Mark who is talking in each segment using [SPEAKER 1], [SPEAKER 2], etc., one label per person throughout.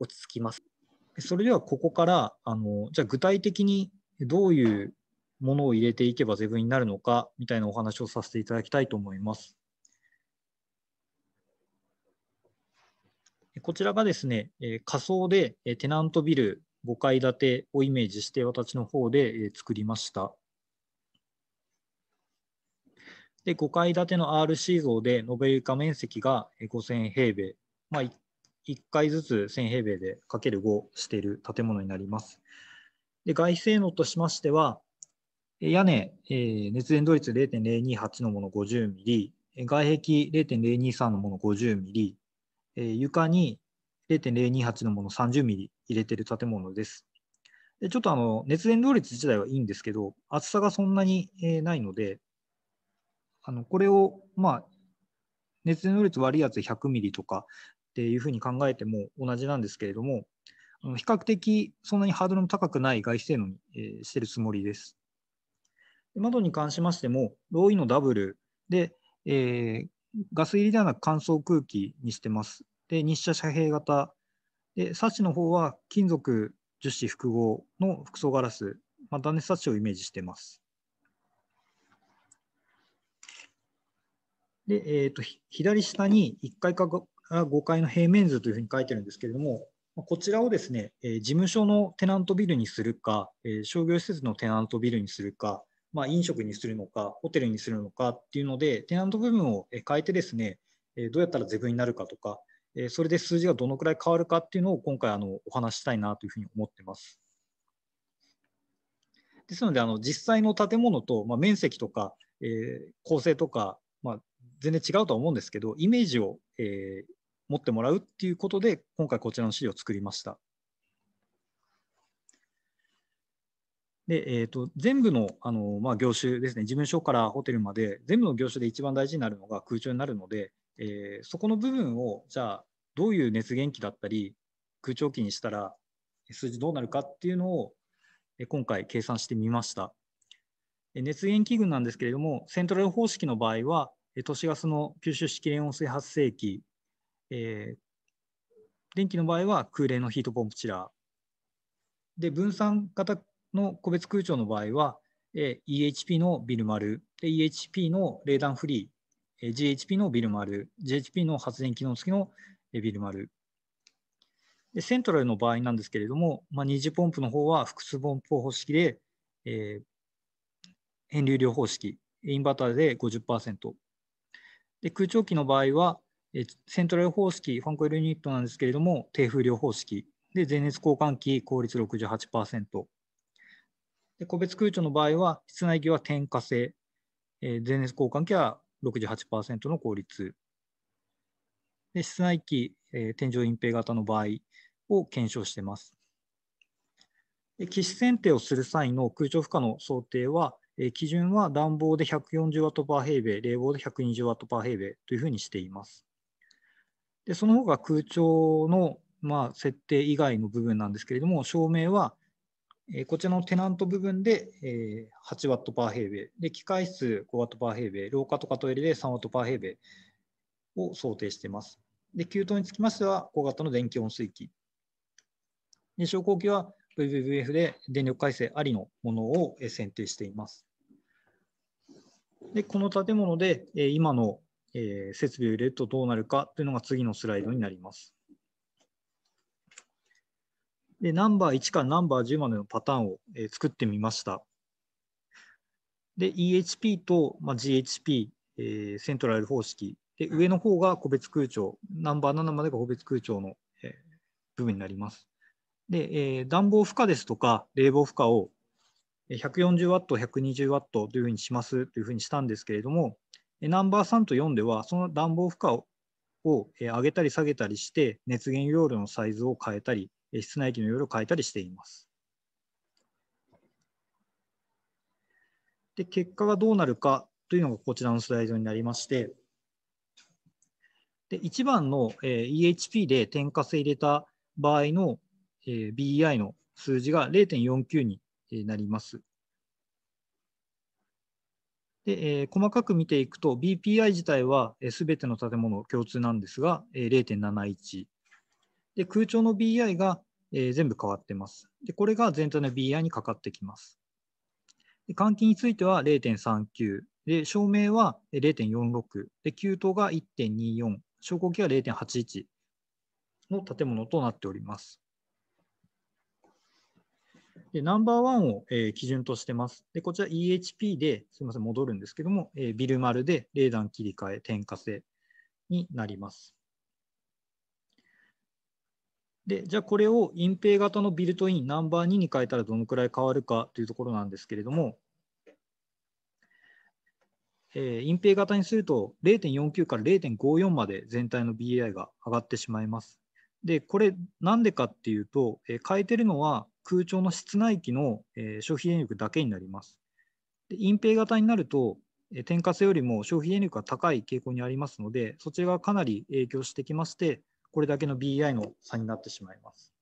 [SPEAKER 1] 落ち着きます。それではここからあのじゃあ具体的にどういうものを入れていけばゼブになるのかみたいなお話をさせていただきたいと思います。こちらがですね、仮想でテナントビル5階建てをイメージして私の方で作りました。で5階建ての RC 像で延べ床面積が5000平米、まあ、1階ずつ1000平米でかける5している建物になります。で外性能としましては、屋根、えー、熱伝導率0.028のもの50ミリ、外壁0.023のもの50ミリ、えー、床に0.028のもの30ミリ入れている建物です。でちょっとあの熱伝導率自体はいいんですけど、厚さがそんなに、えー、ないので、あのこれを、まあ、熱伝導率悪いやつ100ミリとかっていうふうに考えても同じなんですけれども、比較的そんなにハードルの高くない外資性能に、してるつもりです。窓に関しましても、ローイのダブルで、えー、ガス入りではなく乾燥空気にしてます。で、日射遮蔽型。で、サッシの方は金属樹脂複合の複層ガラス、まあ、断熱サッシをイメージしてます。で、えーと、左下に1階か5階の平面図というふうに書いてるんですけれども、こちらをですね、事務所のテナントビルにするか、商業施設のテナントビルにするか、まあ、飲食にするのか、ホテルにするのかっていうので、テナント部分を変えてですね、どうやったらゼブになるかとか、それで数字がどのくらい変わるかっていうのを今回あのお話したいなというふうに思ってます。ですので、あの実際の建物と、まあ、面積とか、えー、構成とか、まあ、全然違うとは思うんですけど、イメージを、えー、持ってもらうっていうことで、今回こちらの資料を作りました。で、えーと、全部のあの、まあ、業種ですね、事務所からホテルまで、全部の業種で一番大事になるのが空調になるので、えー、そこの部分を、じゃあ、どういう熱源機だったり、空調機にしたら、数字どうなるかっていうのを、え今回計算してみました。熱源機群なんですけれども、セントラル方式の場合は、都市ガスの吸収式連温水発生器、えー、電気の場合は空冷のヒートポンプチラー。で、分散型の個別空調の場合は、え EHP のビル丸、で EHP の冷暖フリー、GHP のビル丸、GHP の発電機能付きのビル丸。でセントラルの場合なんですけれども、まあ、二次ポンプの方は複数ポンプ方式で、えー、変流量方式、インバーターで50%。で空調機の場合は、セントラル方式、ファンコイルユニットなんですけれども、低風量方式。で、全熱交換器効率68%。で個別空調の場合は、室内機は点火性、えー、電熱交換器は68%の効率。で室内機、えー、天井隠蔽型の場合を検証しています。で機種選定をする際の空調負荷の想定は、えー、基準は暖房で 140W パー平米、冷房で 120W パー平米というふうにしています。でその他空調の、まあ、設定以外の部分なんですけれども、照明はえこちらのテナント部分で、え 8W パー平米、で機械室 5W パー平米、廊下とかトイレで 3W パー平米を想定しています。で給湯につきましては、小型の電気温水器。で昇降機は VVVF で電力改正ありのものを選定しています。でこの建物で今の設備を入れるとどうなるかというのが次のスライドになります。で、ナンバー1からナンバー10までのパターンを、えー、作ってみました。で、EHP と、まあ、GHP、えー、セントラル方式。で、上の方が個別空調。ナンバー7までが個別空調の、えー、部分になります。で、えー、暖房負荷ですとか、冷房負荷を 140W、120W というふうにしますというふうにしたんですけれども、ナンバー3と4では、その暖房負荷を上げたり下げたりして、熱源容量のサイズを変えたり、室内機の容量を変えたりしています。で、結果がどうなるかというのがこちらのスライドになりまして、で1番の、えー、EHP で点火性入れた場合の、えー、BEI の数字が0.49になります。で、えー、細かく見ていくと、BPI 自体はすべ、ての建物共通なんですが、えー、0.71。で空調の BI が、えー、全部変わってます。でこれが全体の BI にかかってきます。で換気については0.39、で照明は0.46、で給湯が1.24、昇降機は0.81の建物となっております。でナンバーワンを、えー、基準としてます。でこちら EHP で、すみません、戻るんですけども、えー、ビル丸で冷暖切り替え、点火性になります。で、じゃあこれを隠蔽型のビルトインナンバー2に変えたらどのくらい変わるかというところなんですけれども、えー、隠蔽型にすると0.49から0.54まで全体の BI が上がってしまいます。で、これなんでかっていうと、えー、変えてるのは空調の室内機の、えー、消費電力だけになります。で隠蔽型になると、えー、点火性よりも消費電力が高い傾向にありますので、そちらがかなり影響してきまして、これだけの BI の差になってしまいます。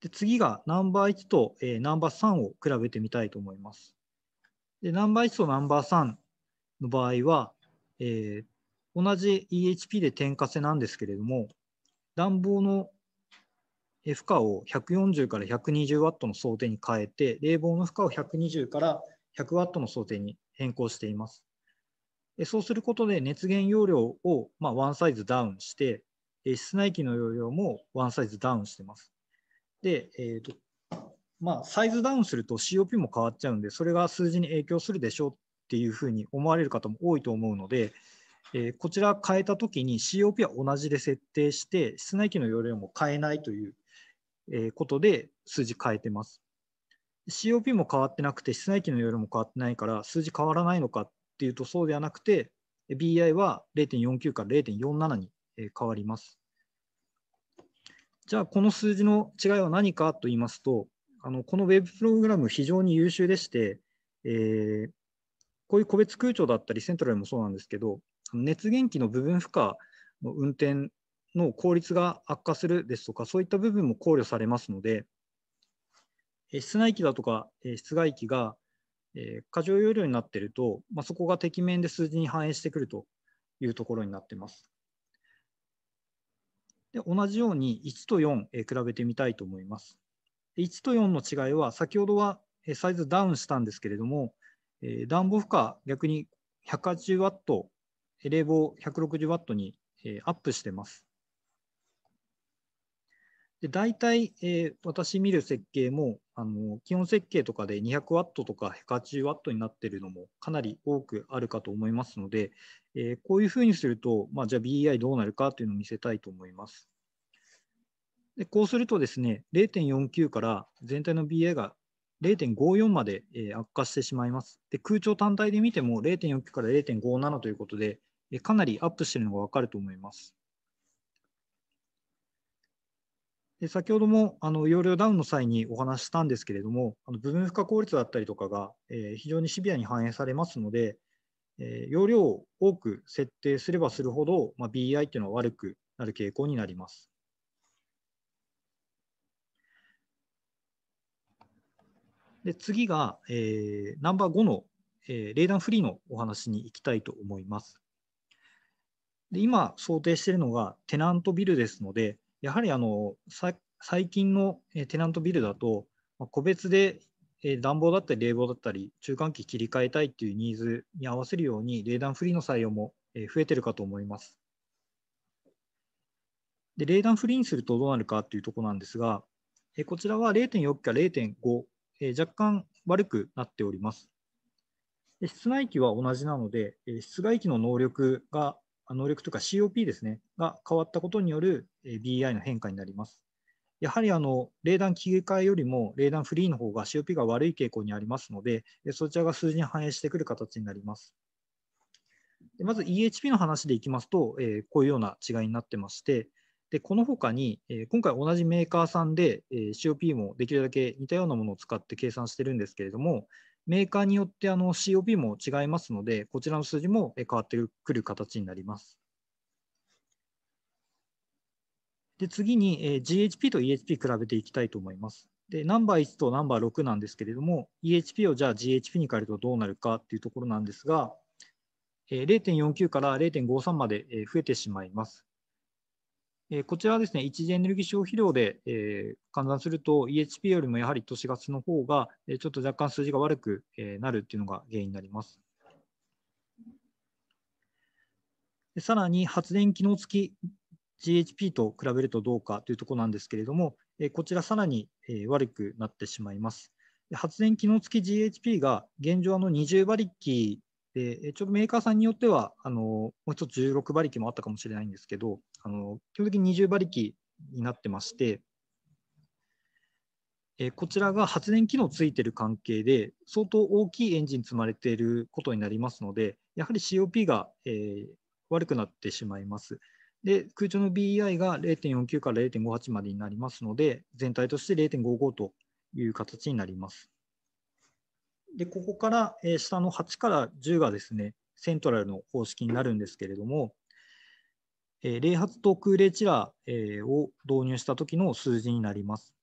[SPEAKER 1] で次がナンバー1と、えー、ナンバー3を比べてみたいと思います。でナンバー1とナンバー3の場合は、えー、同じ EHP で点火性なんですけれども、暖房の負荷を140から120ワットの想定に変えて、冷房の負荷を120から100ワットの想定に変更しています。そうすることで熱源容量をまあワンサイズダウンして、室内機の容量もワンサイズダウンしてます。で、えーとまあ、サイズダウンすると COP も変わっちゃうんで、それが数字に影響するでしょうっていうふうに思われる方も多いと思うので、えー、こちら変えたときに COP は同じで設定して、室内機の容量も変えないということで数字変えてます。COP も変わってなくて、室内機の容量も変わってないから、数字変わらないのかっていうとそうではなくて、BI は0.49から0.47に変わります。じゃあ、この数字の違いは何かと言いますと、あのこの Web プログラム非常に優秀でして、えー、こういう個別空調だったり、セントラルもそうなんですけど、熱源機の部分負荷の運転の効率が悪化するですとか、そういった部分も考慮されますので、室内機だとか室外機が過剰容量になっていると、まあ、そこが適面で数字に反映してくるというところになっています。で同じように1と4、比べてみたいと思います。1と4の違いは、先ほどはサイズダウンしたんですけれども、暖房負荷、逆に180ワット、冷房160ワットにアップしてます。で大体、えー、私見る設計もあの基本設計とかで200ワットとか180ワットになっているのもかなり多くあるかと思いますので、えー、こういうふうにすると、まあ、じゃあ BEI どうなるかというのを見せたいと思います。でこうするとですね、0.49から全体の BA が0.54まで、悪化してしまいます。で空調単体で見ても0.49から0.57ということで、かなりアップしているのが分かると思います。で先ほどもあの容量ダウンの際にお話ししたんですけれども、あの部分負荷効率だったりとかが、え非常にシビアに反映されますので、え容量を多く設定すればするほど、まあ、BI っていうのは悪くなる傾向になります。で次が、えー、ナンバー5の、えー、レーダンフリーのお話に行きたいと思います。で今想定しているのがテナントビルですので、やはりあの最近のテナントビルだと、個別で暖房だったり冷房だったり、中間機切り替えたいっていうニーズに合わせるように、冷暖フリーの採用も増えてるかと思います。で冷暖フリーにするとどうなるかっていうところなんですが、こちらは0.4か0.5若干悪くなっております。室内機は同じなので、室外機の能力が、能力というか COP ですね、が変わったことによる BI の変化になります。やはりあの冷暖切り替えよりも冷暖フリーの方が COP が悪い傾向にありますので、そちらが数字に反映してくる形になります。でまず EHP の話でいきますと、えこういうような違いになってまして、でこの他に、え今回同じメーカーさんで、え COP もできるだけ似たようなものを使って計算してるんですけれども、メーカーによってあの COP も違いますので、こちらの数字も変わってくる形になります。で次に、GHP と EHP 比べていきたいと思います。でナンバー1とナンバー6なんですけれども、EHP をじゃあ GHP に変えるとどうなるかっていうところなんですが、0.49から0.53まで増えてしまいます。えこちらはですね、一次エネルギー消費量で、え換算すると、EHP よりもやはり都市ガスの方が、えちょっと若干数字が悪く、えなるっていうのが原因になります。でさらに、発電機能付き GHP と比べるとどうかというところなんですけれども、えこちらさらに、え悪くなってしまいます。発電機能付き GHP が現状の20馬力で、ちょっとメーカーさんによっては、あのもう一つ16馬力もあったかもしれないんですけど、あの基本的に20馬力になってまして、えこちらが発電機能ついてる関係で、相当大きいエンジン積まれていることになりますので、やはり COP が、えー、悪くなってしまいます。で、空調の BEI が0.49から0.58までになりますので、全体として0.55という形になります。で、ここから、え下の8から10がですね、セントラルの方式になるんですけれども、え冷発と空冷チラー、えを導入した時の数字になります。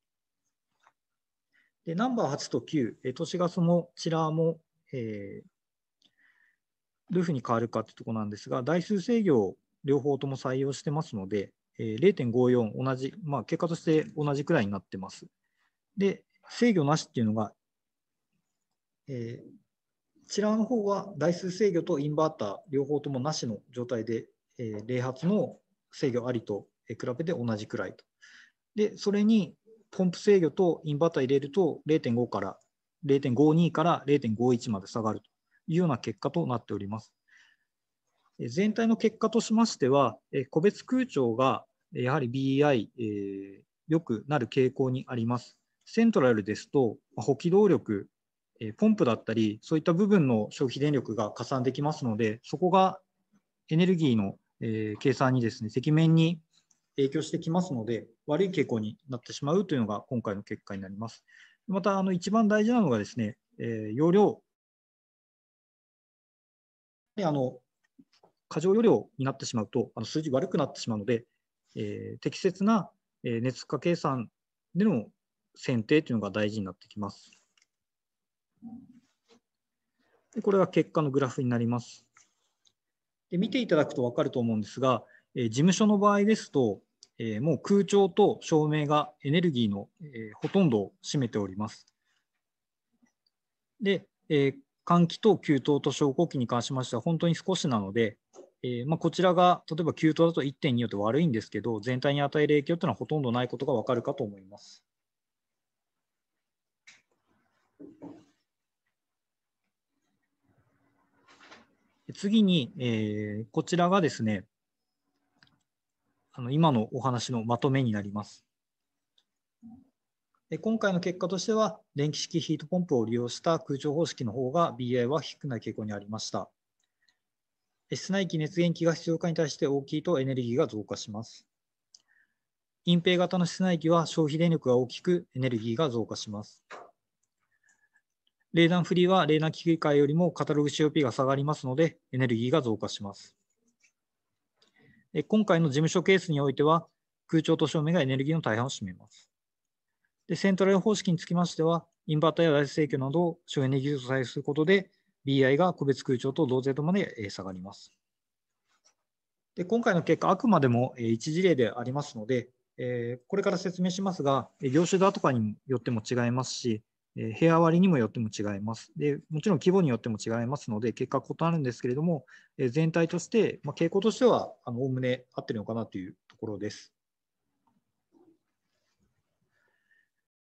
[SPEAKER 1] でナンバー8と9、え都市ガスもチラーも、えどういうふうに変わるかというところなんですが、台数制御を両方とも採用してますので、え0.54同じ、まあ、結果として同じくらいになってます。で、制御なしっていうのがえー、こちらの方は台数制御とインバーター両方ともなしの状態で、えー、冷発の制御ありと比べて同じくらいと。で、それにポンプ制御とインバーター入れると0.5から0.52から0.51まで下がるというような結果となっております。全体の結果としましては、個別空調がやはり BEI、えー、良くなる傾向にあります。セントラルですと、補機動力ポンプだったり、そういった部分の消費電力が加算できますので、そこがエネルギーの、え計算にですね、積面に影響してきますので、悪い傾向になってしまうというのが今回の結果になります。また、あの一番大事なのがですね、え容量。あの過剰容量になってしまうと、あの数字悪くなってしまうので、えー、適切な熱化計算での選定というのが大事になってきます。でこれが結果のグラフになります。で見ていただくと分かると思うんですが、え、事務所の場合ですと、え、もう空調と照明がエネルギーの、え、ほとんどを占めております。で、え換気と給湯と昇降機に関しましては本当に少しなので、えまあ、こちらが例えば給湯だと1.2よと悪いんですけど、全体に与える影響というのはほとんどないことが分かるかと思います。次に、えー、こちらがですね、あの今のお話のまとめになります。今回の結果としては、電気式ヒートポンプを利用した空調方式の方が BI は低くない傾向にありました。室内機熱源機が必要化に対して大きいとエネルギーが増加します。隠蔽型の室内機は消費電力が大きくエネルギーが増加します。冷暖フリーは冷暖機械よりもカタログ COP が下がりますので、エネルギーが増加します。今回の事務所ケースにおいては、空調と照明がエネルギーの大半を占めます。でセントラル方式につきましては、インバータや大制御などを省エネ技術を採用することで、BI が個別空調と同程度まで下がります。で今回の結果、あくまでも一事例でありますので、これから説明しますが、業種だとかによっても違いますし、え部屋割にもよっても違います。でもちろん規模によっても違いますので、結果異なるんですけれども、え全体として、まあ、傾向としてはおおむね合ってるのかなというところです。